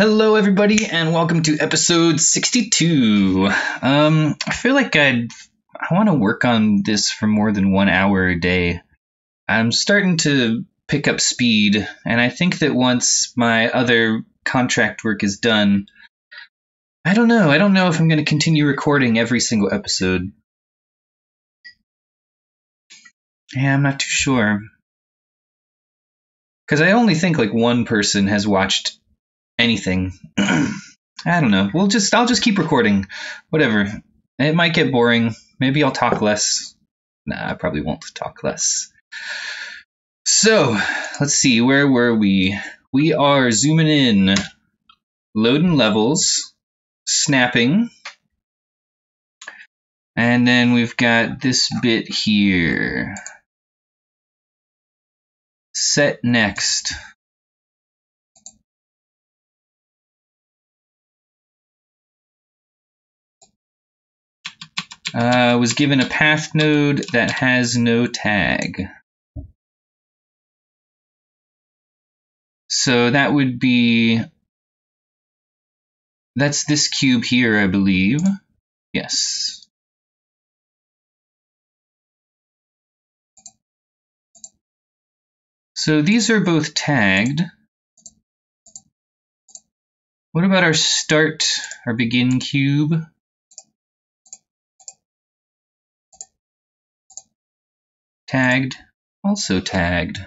Hello, everybody, and welcome to episode 62. Um, I feel like I'd I want to work on this for more than one hour a day. I'm starting to pick up speed, and I think that once my other contract work is done, I don't know. I don't know if I'm going to continue recording every single episode. Yeah, I'm not too sure. Because I only think like one person has watched anything. I don't know. We'll just I'll just keep recording. Whatever. It might get boring. Maybe I'll talk less. Nah, I probably won't talk less. So, let's see. Where were we? We are zooming in, loading levels, snapping, and then we've got this bit here. Set next. Uh, was given a path node that has no tag. So that would be, that's this cube here, I believe. Yes. So these are both tagged. What about our start, our begin cube? Tagged, also tagged.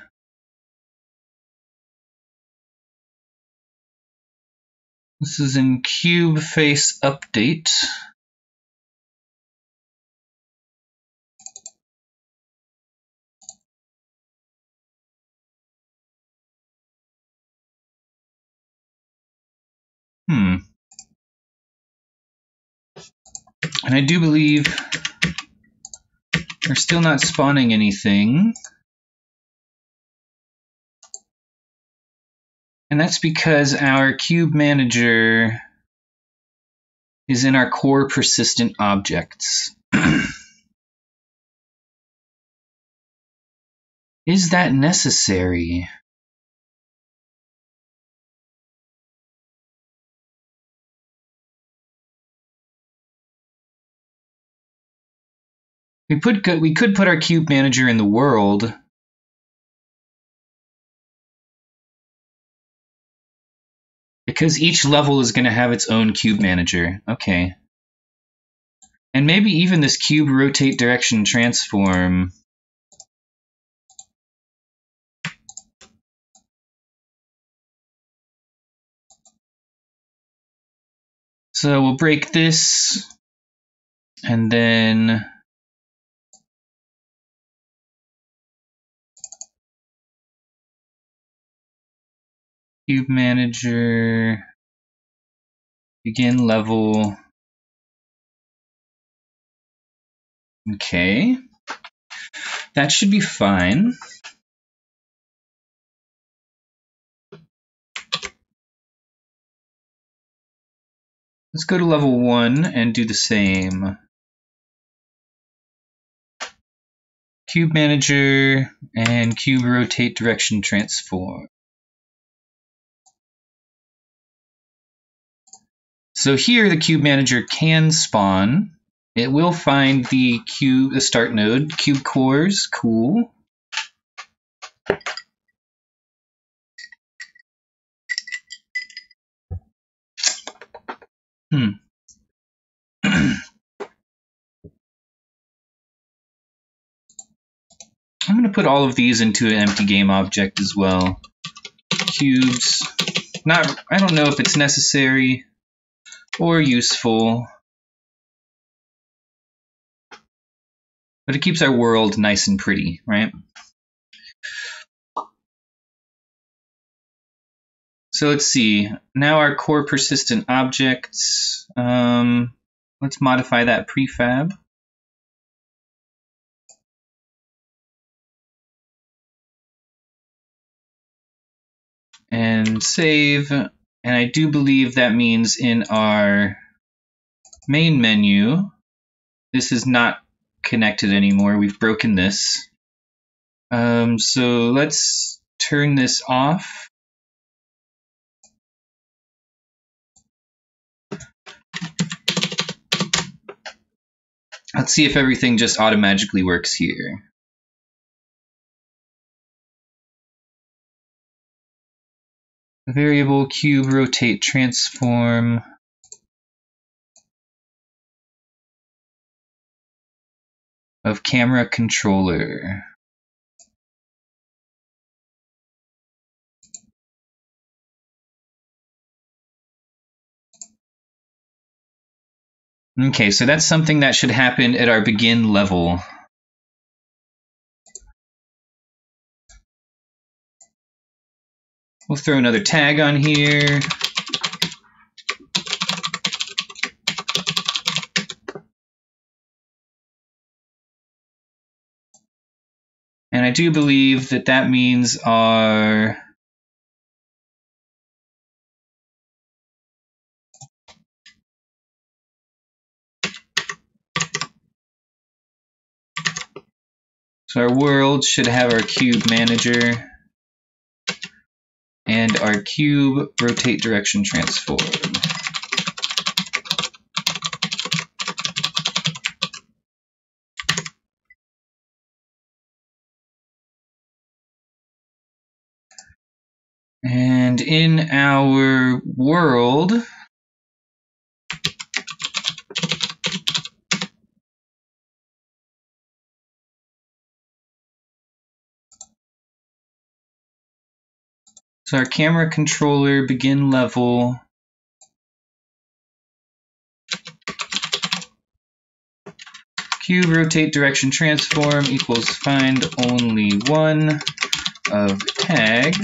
This is in cube face update. Hmm. And I do believe we're still not spawning anything. And that's because our cube manager is in our core persistent objects. is that necessary? We put we could put our cube manager in the world. Because each level is going to have its own cube manager. Okay. And maybe even this cube rotate direction transform. So we'll break this and then Cube Manager, begin level. Okay, that should be fine. Let's go to level one and do the same. Cube Manager and Cube Rotate Direction Transform. So here the cube manager can spawn. It will find the cube, the start node, cube cores, cool. Hmm. I'm going to put all of these into an empty game object as well. Cubes. Not, I don't know if it's necessary or useful. But it keeps our world nice and pretty, right? So let's see. Now our core persistent objects. Um, let's modify that prefab. And save. And I do believe that means in our main menu, this is not connected anymore. We've broken this. Um, so let's turn this off. Let's see if everything just automatically works here. Variable cube rotate transform. of camera controller. Okay, so that's something that should happen at our begin level. We'll throw another tag on here. And I do believe that that means our So our world should have our cube manager and our cube rotate direction transform. And in our world, So our camera controller begin level. Cube rotate direction transform equals find only one of tag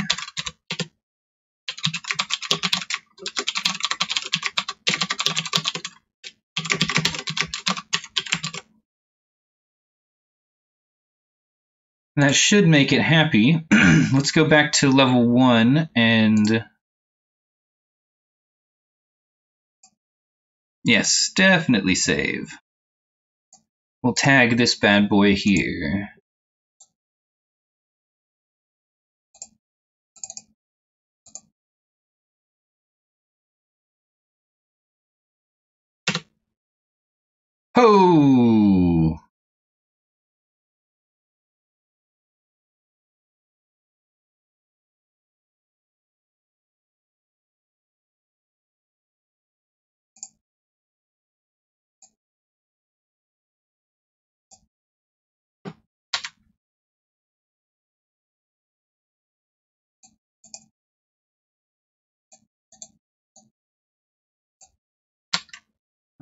that should make it happy. Let's go back to level one and yes, definitely save. We'll tag this bad boy here. Ho!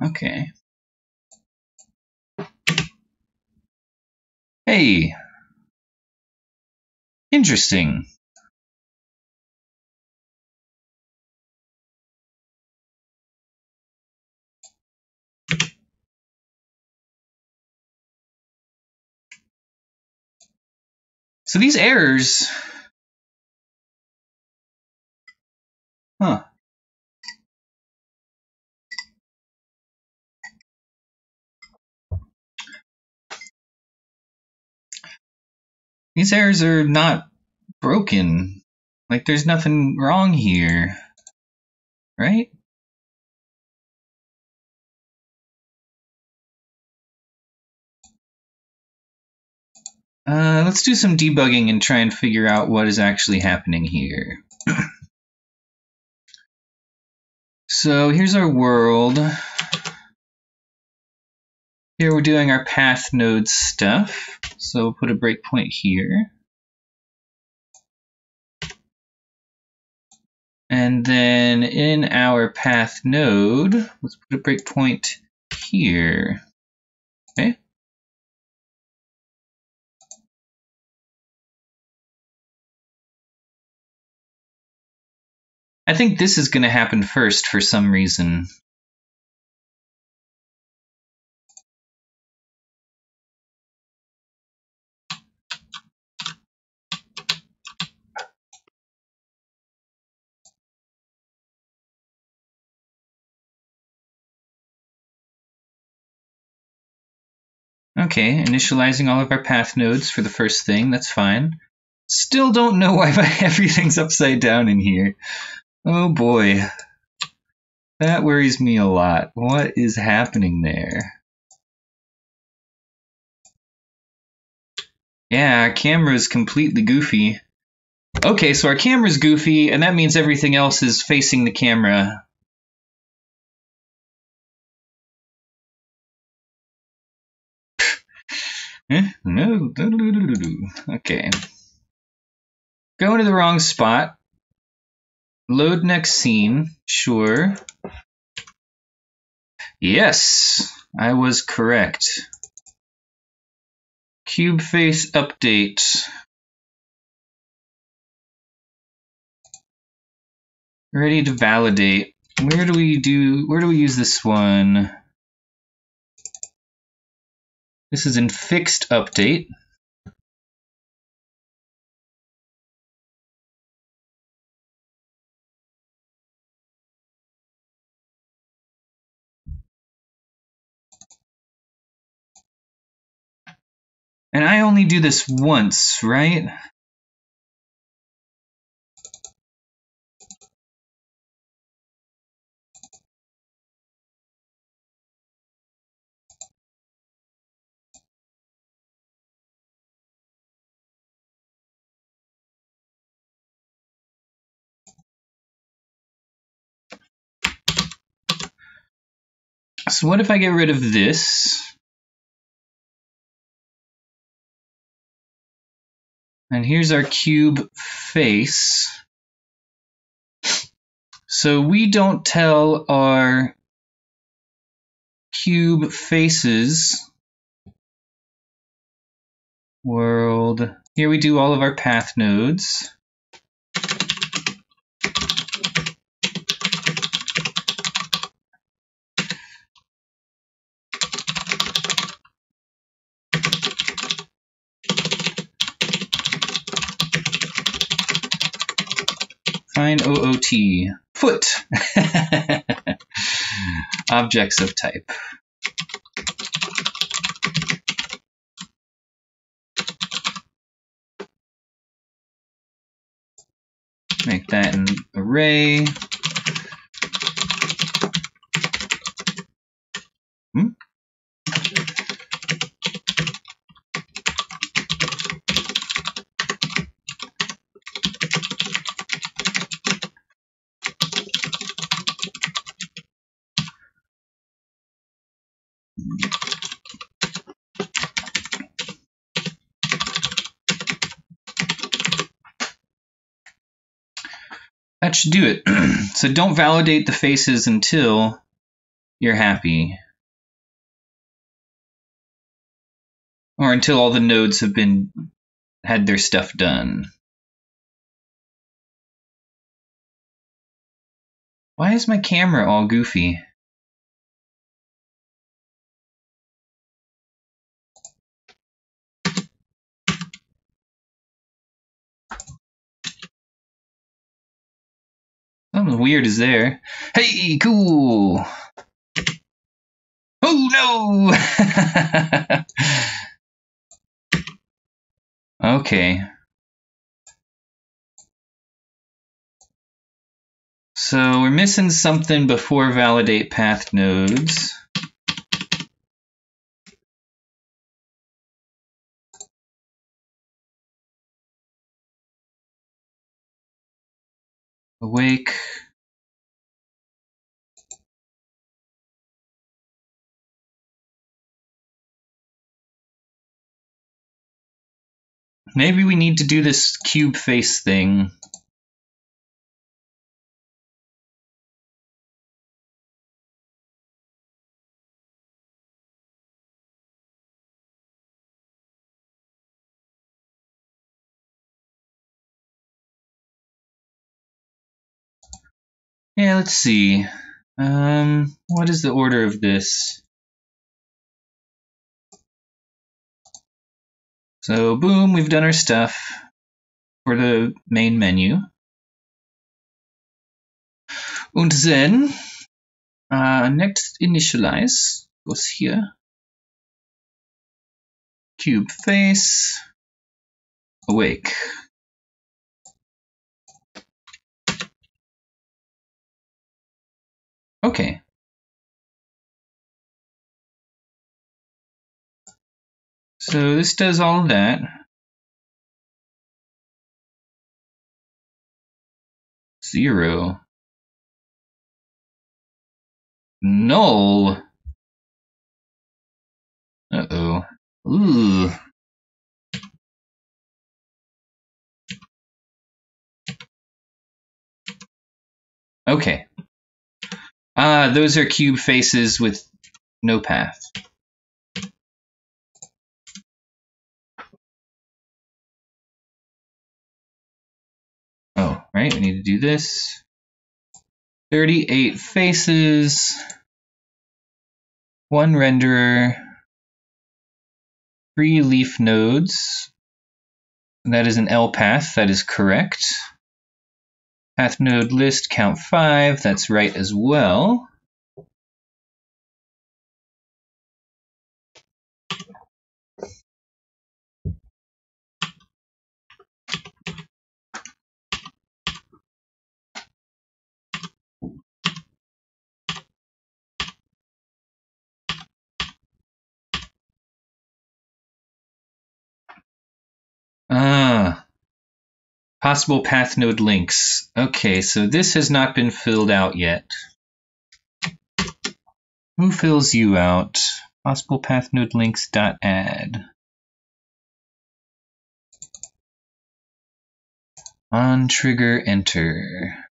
Okay. Hey. Interesting. So these errors, huh? These errors are not broken. Like there's nothing wrong here. Right? Uh, let's do some debugging and try and figure out what is actually happening here. so here's our world. Here we're doing our path node stuff. So we'll put a breakpoint here. And then in our path node, let's put a breakpoint here. Okay. I think this is going to happen first for some reason. Okay, initializing all of our path nodes for the first thing, that's fine. Still don't know why my, everything's upside down in here. Oh boy. That worries me a lot. What is happening there? Yeah, our camera's completely goofy. Okay, so our camera's goofy, and that means everything else is facing the camera. No. Okay. Going to the wrong spot. Load next scene. Sure. Yes, I was correct. Cube face update. Ready to validate. Where do we do, where do we use this one? This is in fixed update. And I only do this once, right? So what if I get rid of this? And here's our cube face. So we don't tell our cube faces world. Here we do all of our path nodes. Find OOT. Foot. Objects of type. Make that an array. Hmm? That should do it. so don't validate the faces until you're happy. Or until all the nodes have been had their stuff done. Why is my camera all goofy? Weird is there. Hey, cool. Oh no! okay. So we're missing something before validate path nodes. Awake. Maybe we need to do this cube face thing. Yeah, let's see. Um, what is the order of this? So boom, we've done our stuff for the main menu. Und then, uh, next initialize goes here. Cube face, awake. Okay. So this does all of that. Zero. Null. Uh-oh. Ooh. Okay. Ah, uh, those are cube faces with no path. Right, we need to do this. 38 faces, one renderer, three leaf nodes. That is an L path, that is correct. Path node list count five, that's right as well. Ah, possible path node links. Okay, so this has not been filled out yet. Who fills you out? Possible path node links dot add. On trigger enter.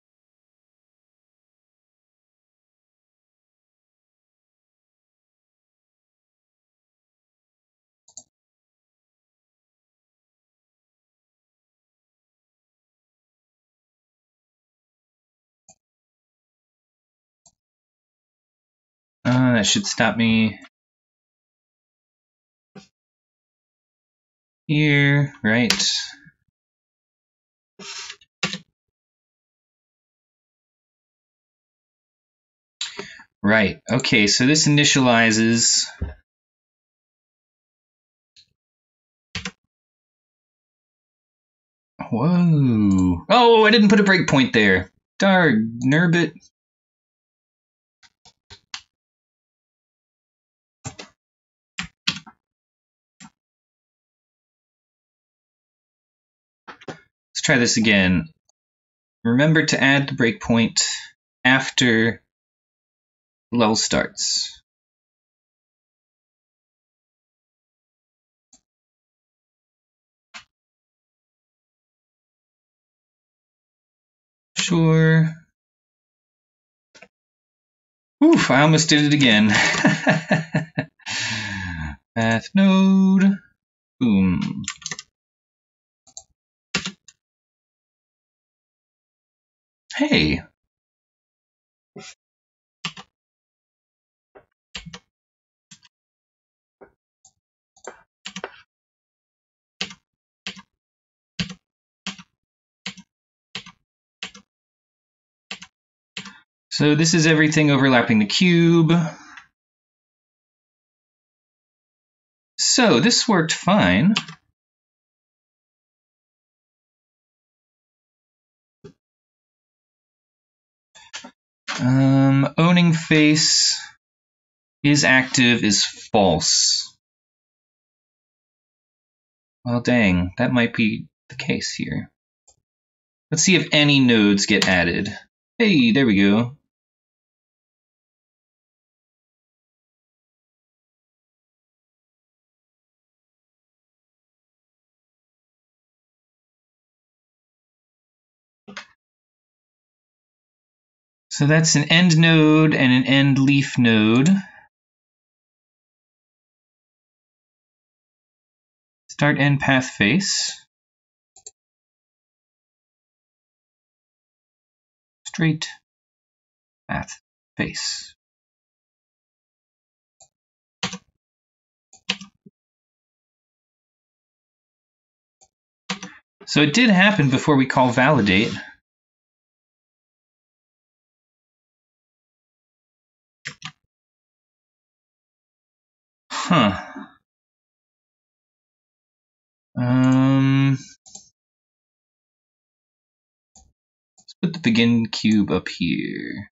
Should stop me here, right? Right, okay, so this initializes Whoa. Oh, I didn't put a breakpoint there. Darg, Nurbit. Try this again. Remember to add the breakpoint after lull starts. Sure. Oof, I almost did it again. Path node. Boom. Hey. So this is everything overlapping the cube. So this worked fine. Um, owning face is active is false. Well, dang, that might be the case here. Let's see if any nodes get added. Hey, there we go. So that's an end node and an end leaf node. Start end path face. Straight path face. So it did happen before we call validate. Huh. Um, let's put the begin cube up here.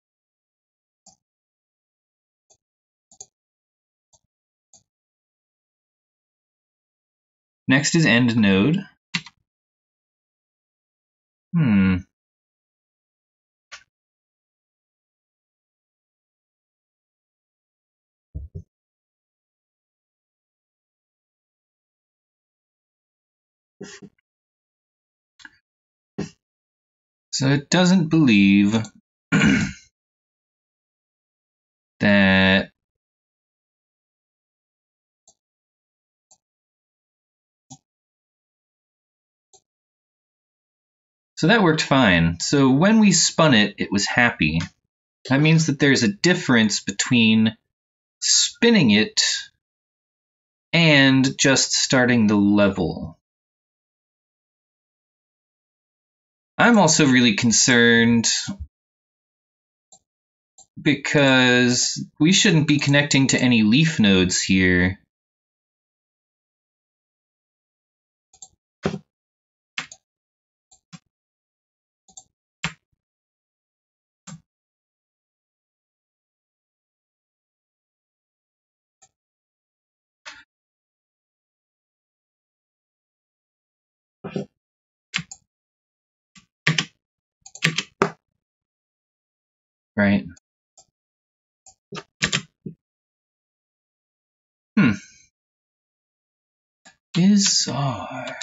Next is end node. Hmm. So it doesn't believe that So that worked fine. So when we spun it, it was happy. That means that there's a difference between spinning it and just starting the level. I'm also really concerned because we shouldn't be connecting to any leaf nodes here. Right. Hmm. Bizarre.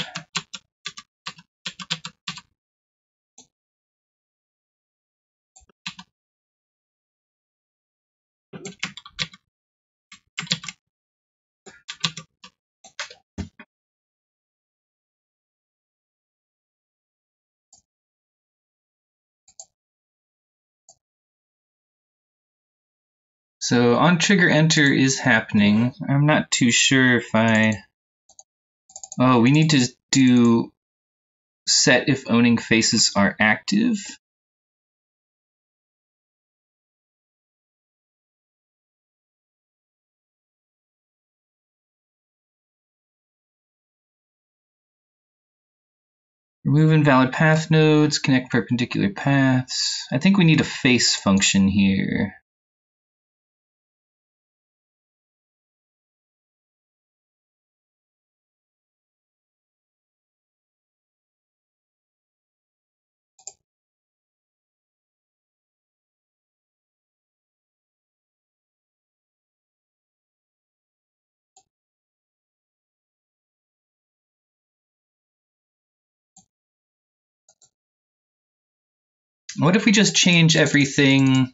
So on trigger enter is happening. I'm not too sure if I... Oh, we need to do set if owning faces are active. Remove invalid path nodes, connect perpendicular paths. I think we need a face function here. What if we just change everything?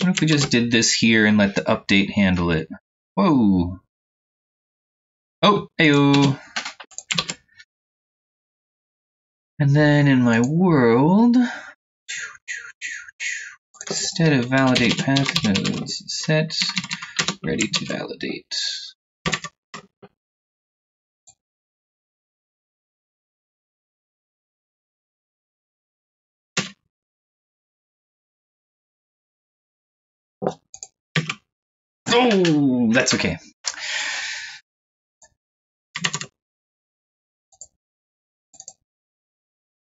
What if we just did this here and let the update handle it? Whoa. Oh, heyo. And then in my world, instead of validate path nodes, set ready to validate. Oh, that's okay.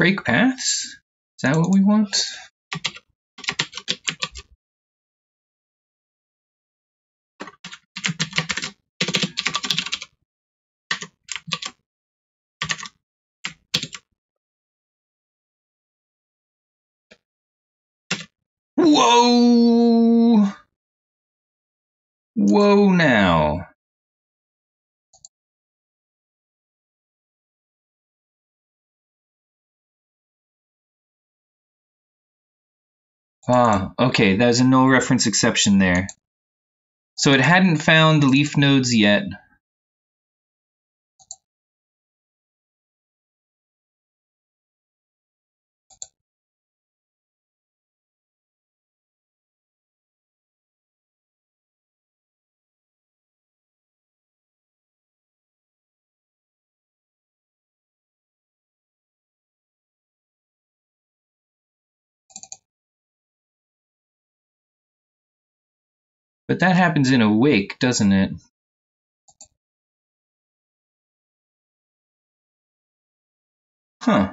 Break paths? Is that what we want? Whoa! Whoa now. Ah, okay, there's a null reference exception there. So it hadn't found the leaf nodes yet. But that happens in a awake, doesn't it? Huh.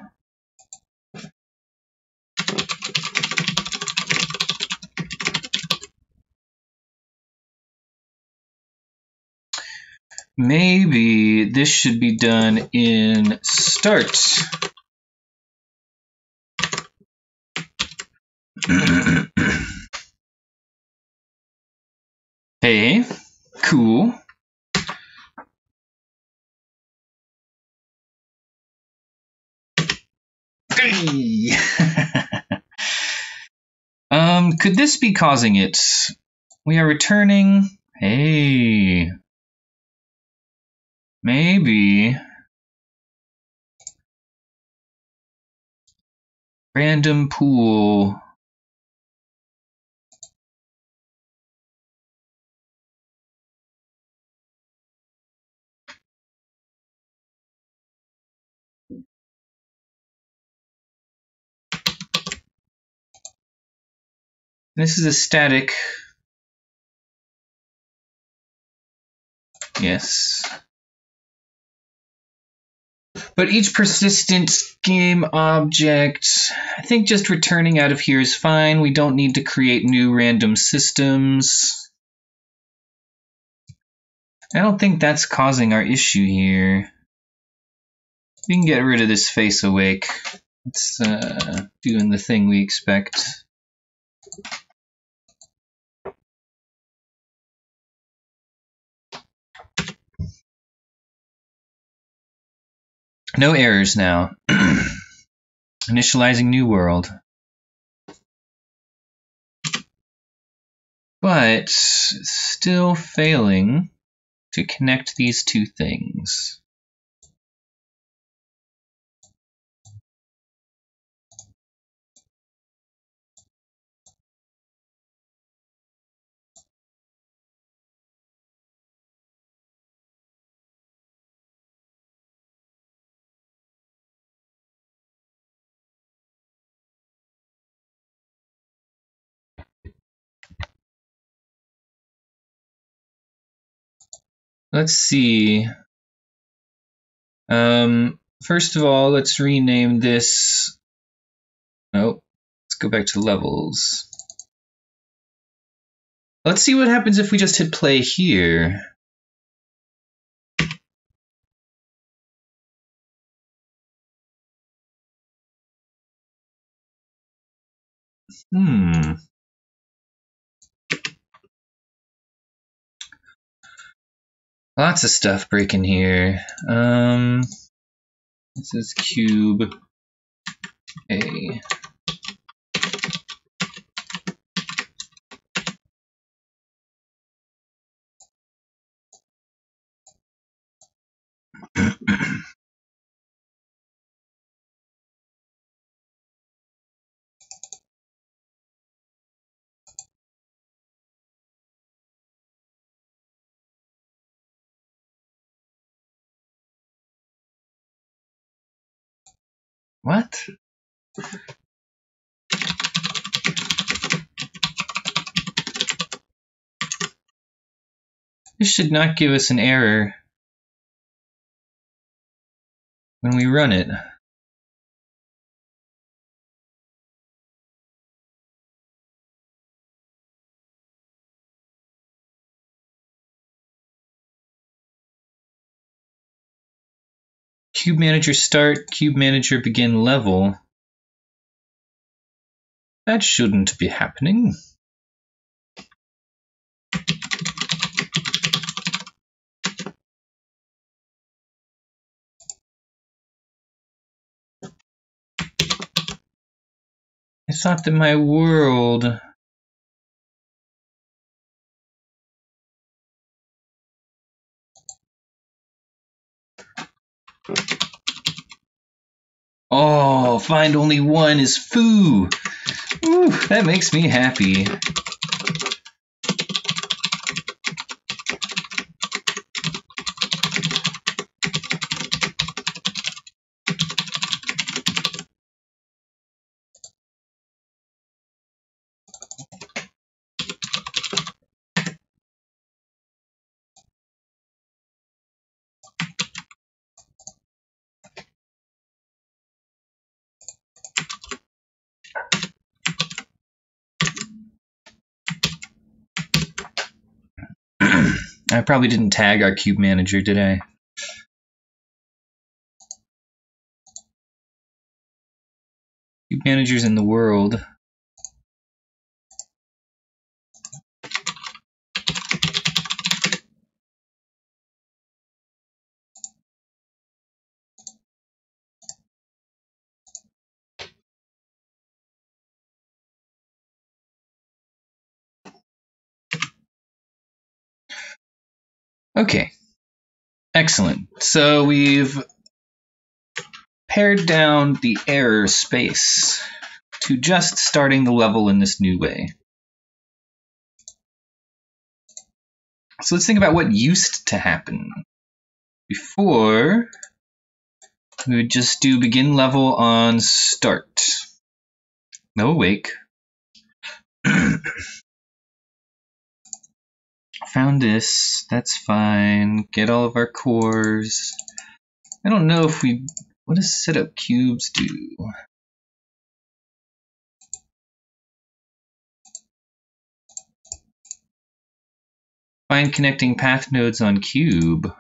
Maybe this should be done in start. hey, cool. um, could this be causing it? We are returning. Hey. Maybe. Random pool. This is a static. Yes. But each persistent scheme object, I think just returning out of here is fine. We don't need to create new random systems. I don't think that's causing our issue here. We can get rid of this face awake. It's uh, doing the thing we expect. No errors now. Initializing new world. But still failing to connect these two things. Let's see. Um, first of all, let's rename this. Oh, let's go back to levels. Let's see what happens if we just hit play here. Hmm. Lots of stuff breaking here. Um, this is cube A. What? This should not give us an error when we run it. Cube Manager start, Cube Manager begin level. That shouldn't be happening. I thought that my world Oh, find only one is foo. Ooh, that makes me happy. I probably didn't tag our cube manager, I? Cube managers in the world. Okay, excellent. So we've pared down the error space to just starting the level in this new way. So let's think about what used to happen. Before, we would just do begin level on start. No awake. Found this. That's fine. Get all of our cores. I don't know if we... What does setup cubes do? Find connecting path nodes on cube.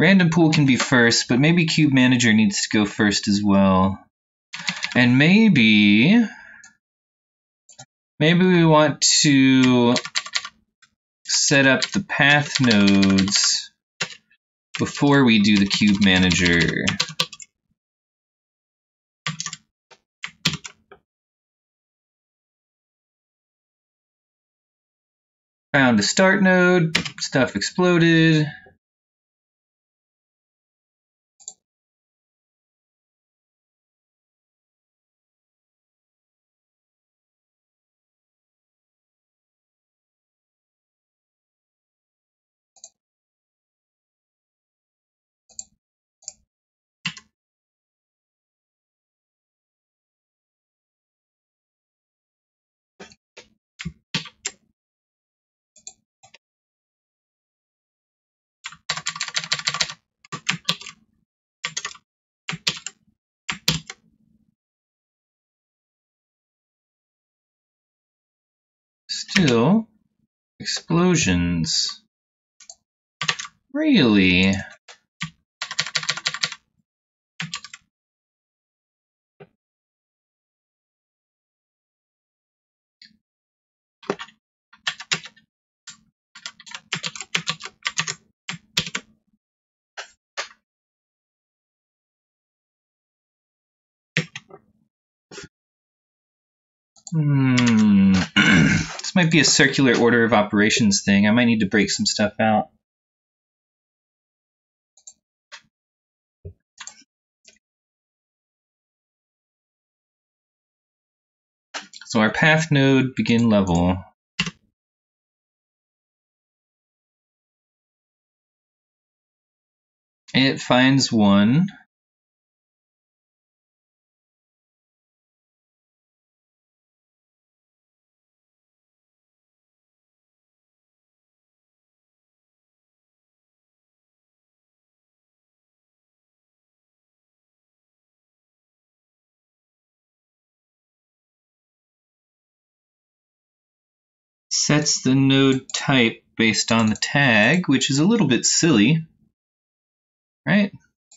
Random pool can be first, but maybe Cube Manager needs to go first as well. And maybe, maybe we want to set up the path nodes before we do the Cube Manager. Found a start node, stuff exploded. Still, explosions. Really? Hmm. This might be a circular order of operations thing. I might need to break some stuff out. So our path node begin level. It finds one. Sets the node type based on the tag, which is a little bit silly, right?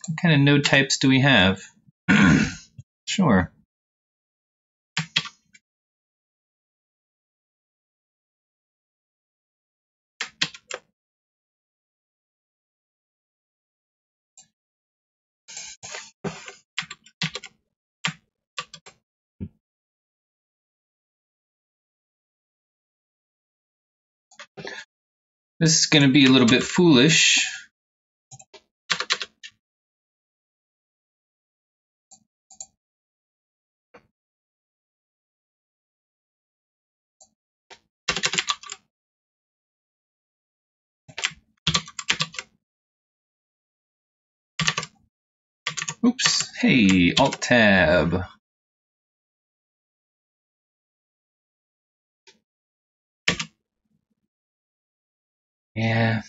What kind of node types do we have? sure. This is going to be a little bit foolish. Oops, hey, Alt-Tab. Yeah.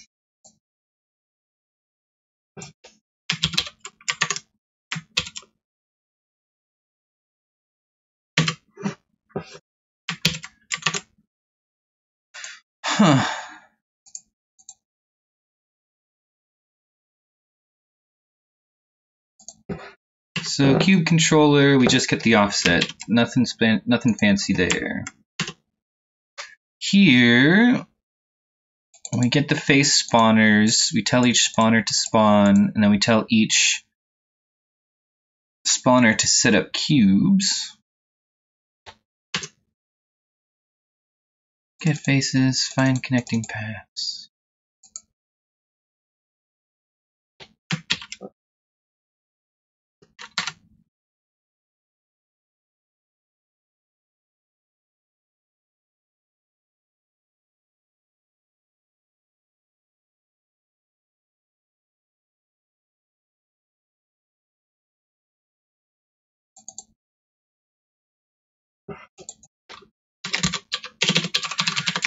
Huh. So cube controller, we just get the offset. Nothing nothing fancy there. Here we get the face spawners. We tell each spawner to spawn, and then we tell each spawner to set up cubes. Get faces, find connecting paths.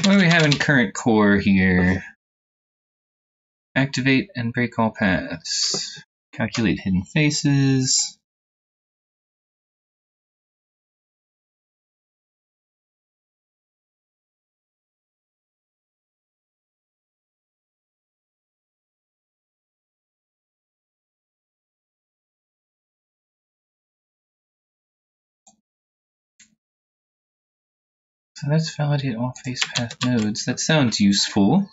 What do we have in current core here? Activate and break all paths. Calculate hidden faces. So let's validate all face path nodes. That sounds useful.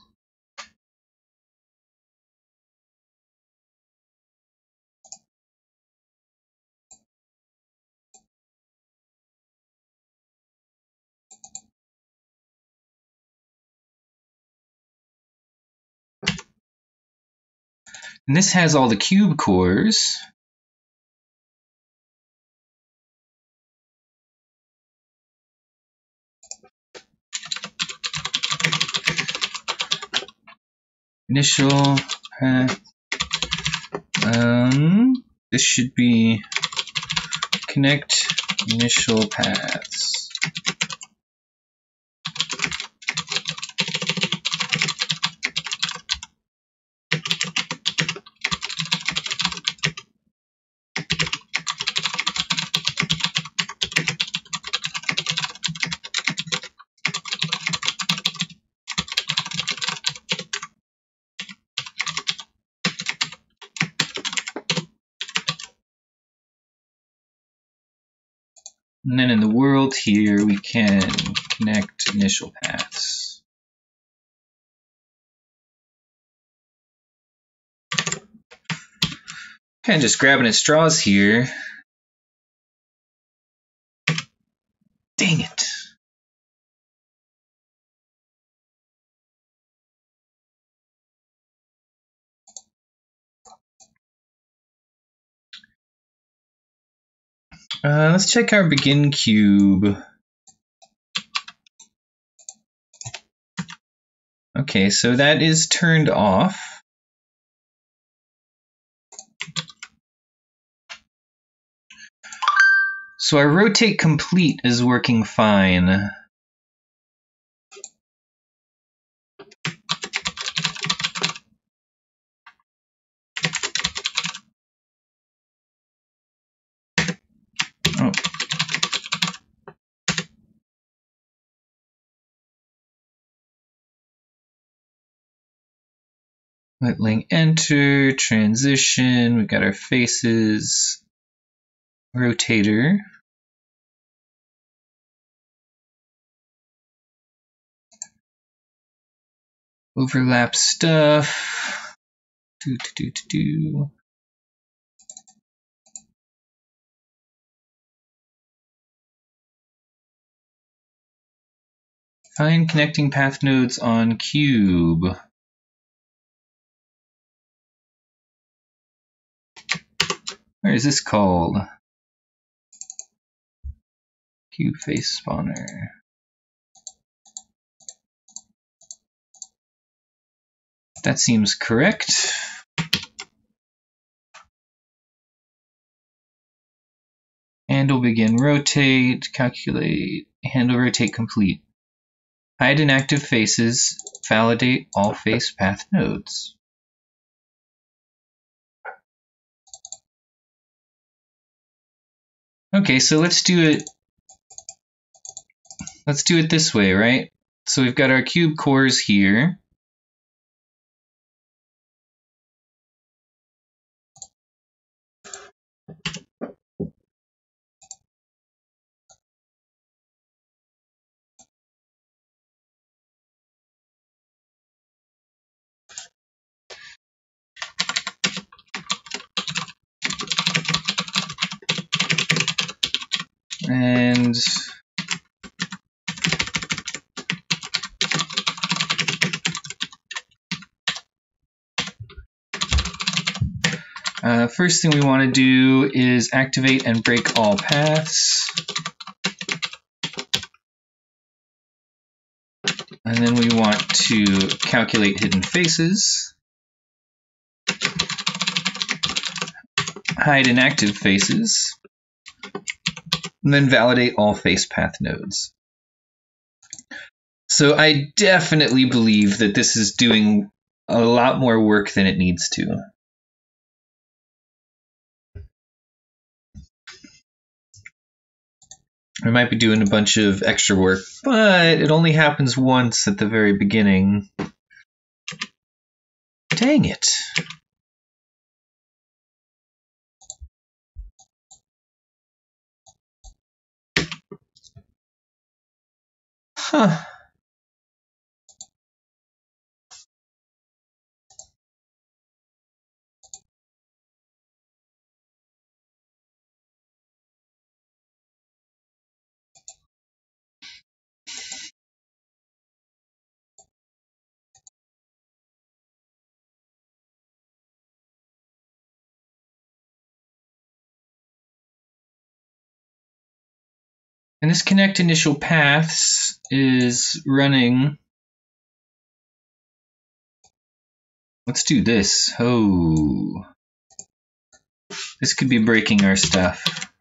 And this has all the cube cores. Initial path. Um, this should be connect initial paths. And then in the world here, we can connect initial paths. Kind of just grabbing at straws here. Dang it. Uh, let's check our begin cube. Okay, so that is turned off. So our rotate complete is working fine. Lightning enter, transition, we've got our faces, rotator. Overlap stuff. Do, do, do, do. Find connecting path nodes on cube. Is this called? Cube face spawner. That seems correct. Handle begin rotate, calculate, handle rotate complete. Hide inactive faces, validate all face path nodes. Okay, so let's do it let's do it this way, right? So we've got our cube cores here. And uh, first thing we want to do is activate and break all paths. And then we want to calculate hidden faces. Hide inactive faces and then validate all face path nodes. So I definitely believe that this is doing a lot more work than it needs to. I might be doing a bunch of extra work, but it only happens once at the very beginning. Dang it. Huh. And this connect initial paths is running. Let's do this. Oh. This could be breaking our stuff.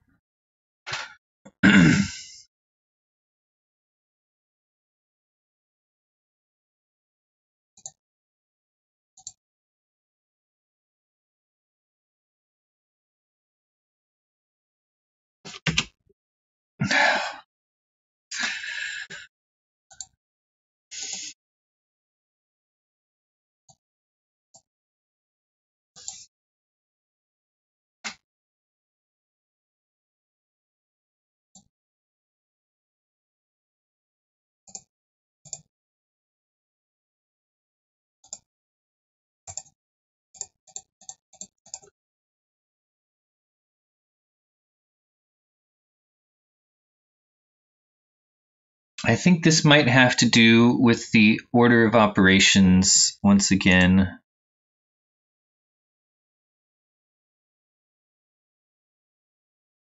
I think this might have to do with the order of operations once again.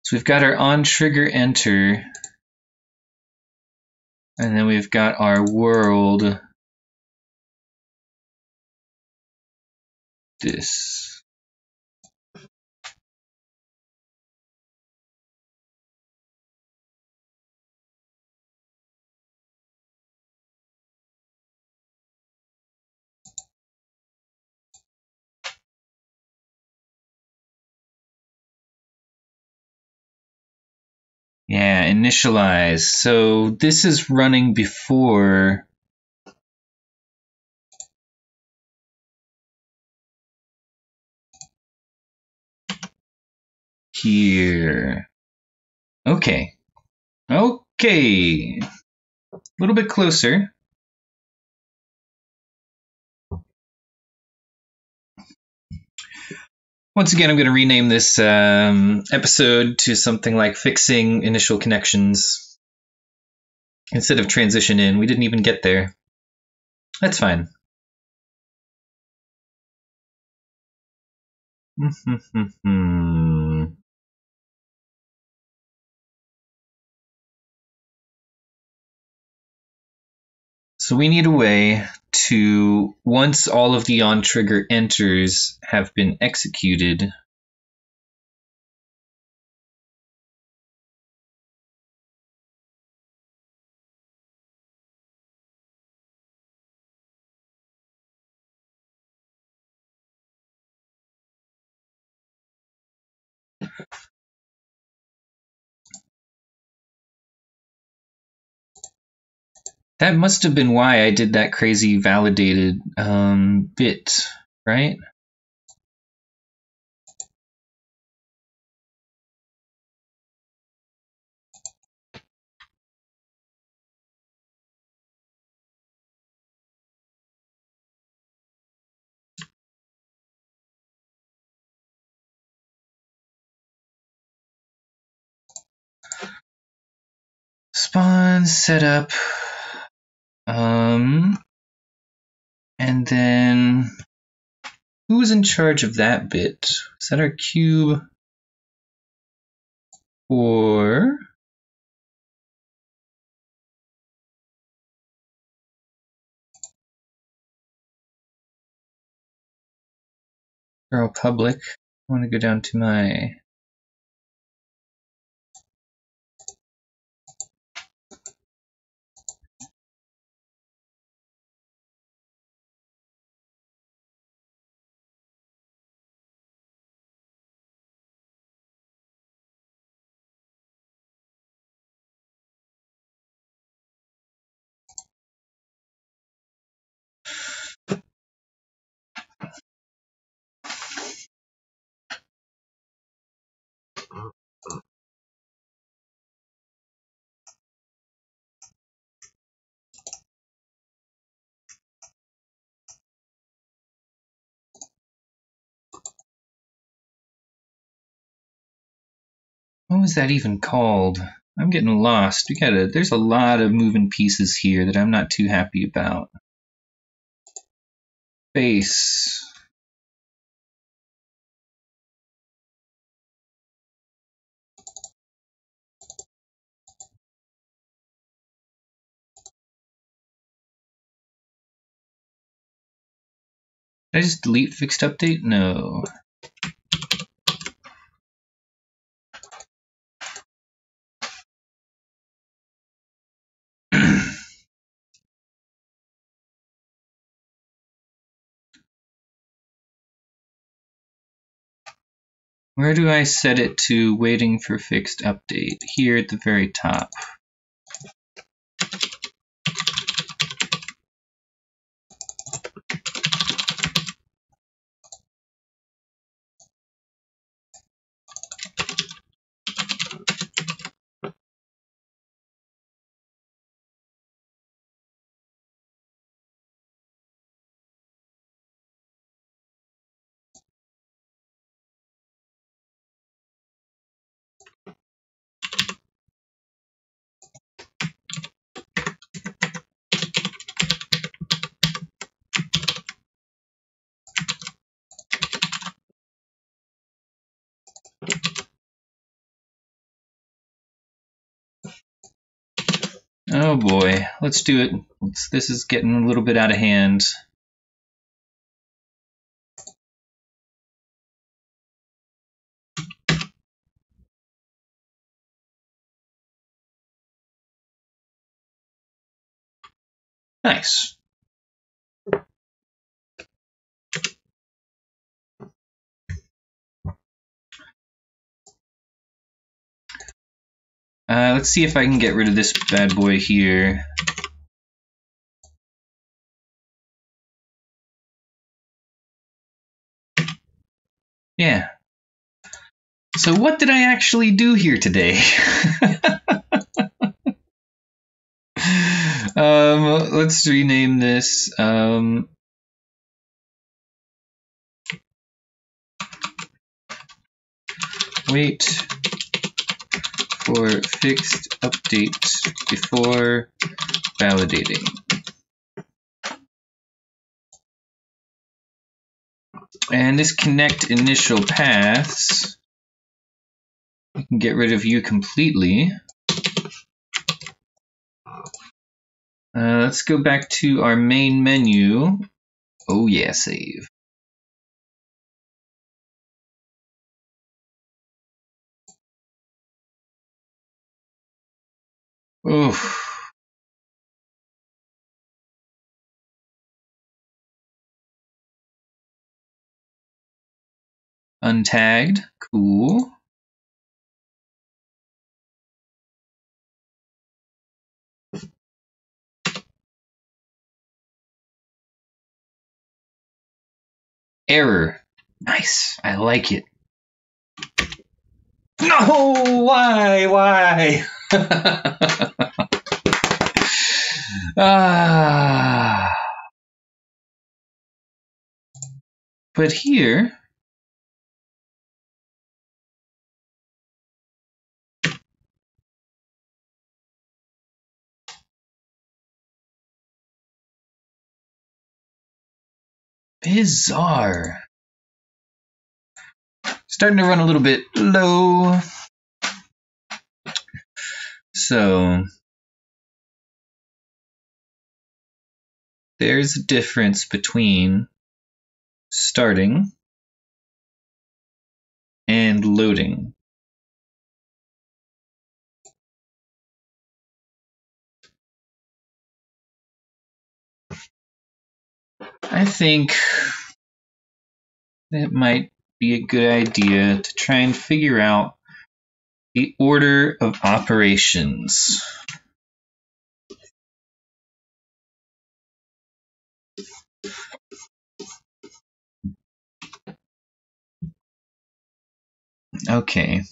So we've got our on trigger enter, and then we've got our world this. Yeah, initialize. So this is running before here. Okay. Okay. A little bit closer. Once again, I'm going to rename this um, episode to something like Fixing Initial Connections instead of Transition In. We didn't even get there. That's fine. So we need a way to, once all of the on trigger enters have been executed, That must have been why I did that crazy validated um, bit, right? Spawn setup. Um, and then who was in charge of that bit? Is that our cube? Or Girl public. I want to go down to my was that even called? I'm getting lost. We gotta. There's a lot of moving pieces here that I'm not too happy about. Base. Did I just delete fixed update? No. Where do I set it to waiting for fixed update? Here at the very top. Oh boy, let's do it. Let's, this is getting a little bit out of hand. Nice. Uh, let's see if I can get rid of this bad boy here. Yeah. So what did I actually do here today? um, let's rename this. Um, wait for fixed update before validating. And this connect initial paths, we can get rid of you completely. Uh, let's go back to our main menu. Oh yeah, save. Oof untagged, cool. Error. Nice. I like it. No! Why? Why? Ah. But here, bizarre. Starting to run a little bit low. So there's a difference between starting and loading. I think it might be a good idea to try and figure out the order of operations. Okay.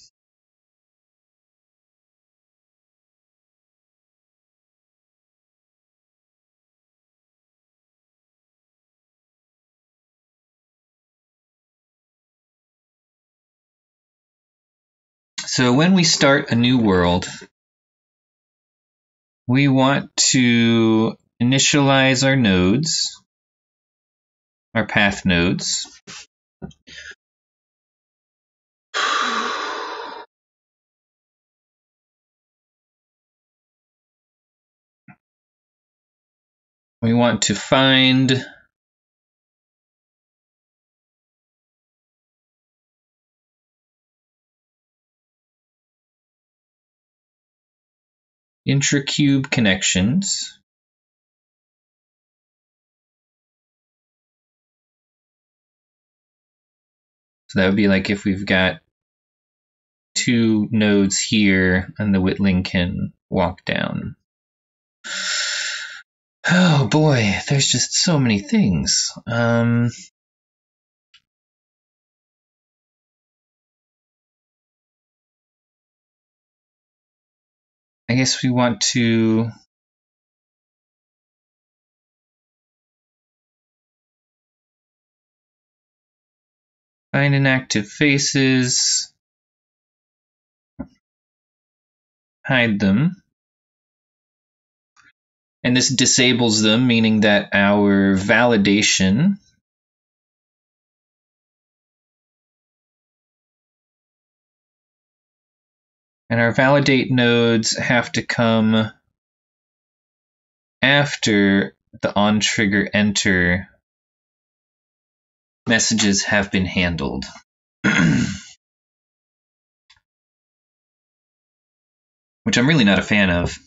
So when we start a new world, we want to initialize our nodes, our path nodes. We want to find intracube connections. So that would be like if we've got two nodes here and the Witling can walk down. Oh boy, there's just so many things. Um, I guess we want to find inactive faces, hide them. And this disables them, meaning that our validation and our validate nodes have to come after the on trigger enter messages have been handled. Which I'm really not a fan of.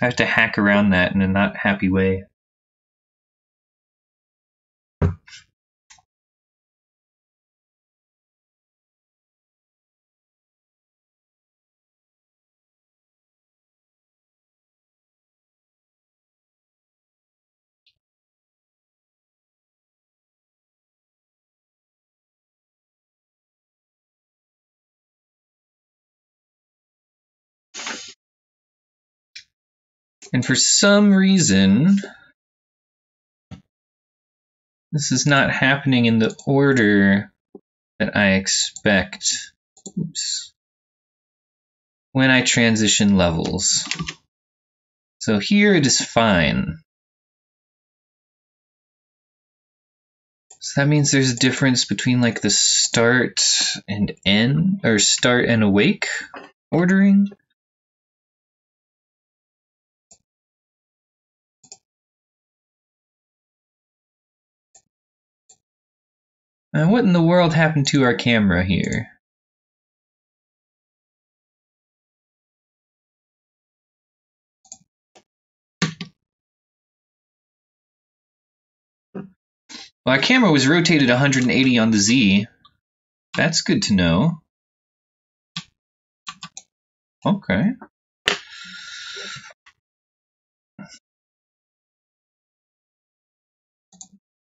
I have to hack around that in a not happy way. And for some reason, this is not happening in the order that I expect. Oops. When I transition levels. So here it is fine. So that means there's a difference between like the start and end, or start and awake ordering. Uh, what in the world happened to our camera here? Well, our camera was rotated 180 on the Z. That's good to know. Okay.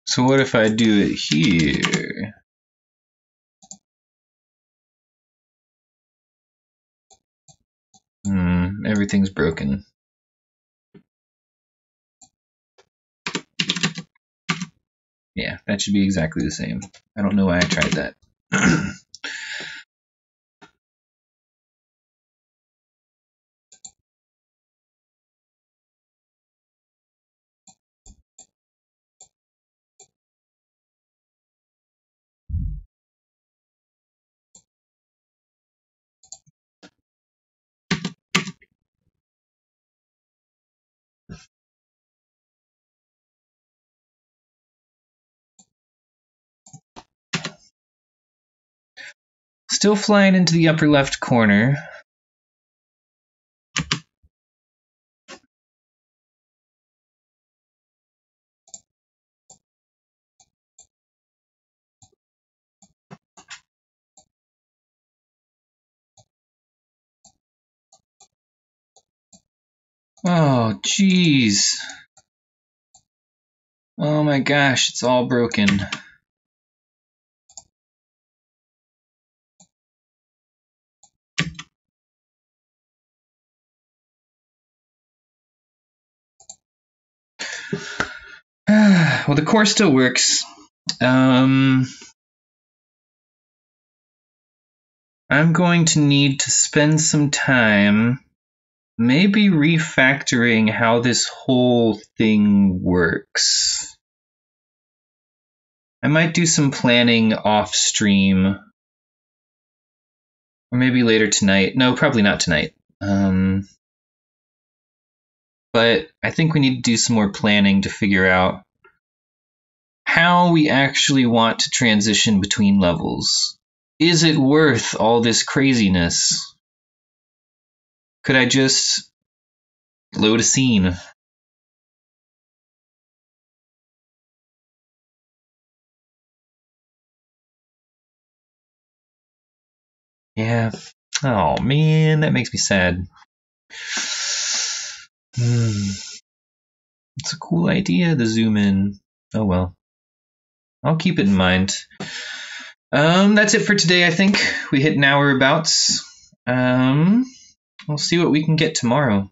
So what if I do it here? Hmm, everything's broken. Yeah, that should be exactly the same. I don't know why I tried that. Still flying into the upper left corner. Oh, jeez. Oh my gosh, it's all broken. well, the core still works. Um, I'm going to need to spend some time maybe refactoring how this whole thing works. I might do some planning off stream. Or maybe later tonight. No, probably not tonight. Um, but I think we need to do some more planning to figure out how we actually want to transition between levels. Is it worth all this craziness? Could I just load a scene? Yeah. Oh man, that makes me sad. Hmm. It's a cool idea, the zoom in. Oh well. I'll keep it in mind. Um, that's it for today, I think. We hit an hour abouts. Um, we'll see what we can get tomorrow.